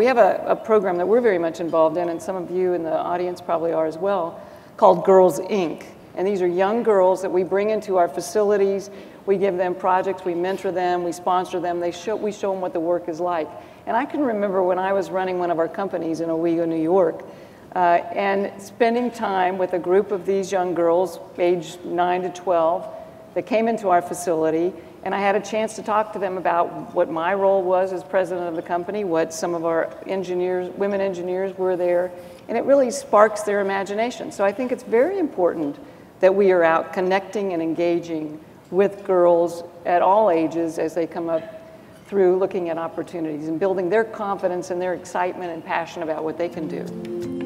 We have a, a program that we're very much involved in, and some of you in the audience probably are as well, called Girls Inc. And these are young girls that we bring into our facilities. We give them projects, we mentor them, we sponsor them, they show, we show them what the work is like. And I can remember when I was running one of our companies in Owego, New York, uh, and spending time with a group of these young girls, aged 9 to 12, that came into our facility, and I had a chance to talk to them about what my role was as president of the company, what some of our engineers, women engineers were there, and it really sparks their imagination. So I think it's very important that we are out connecting and engaging with girls at all ages as they come up through looking at opportunities and building their confidence and their excitement and passion about what they can do.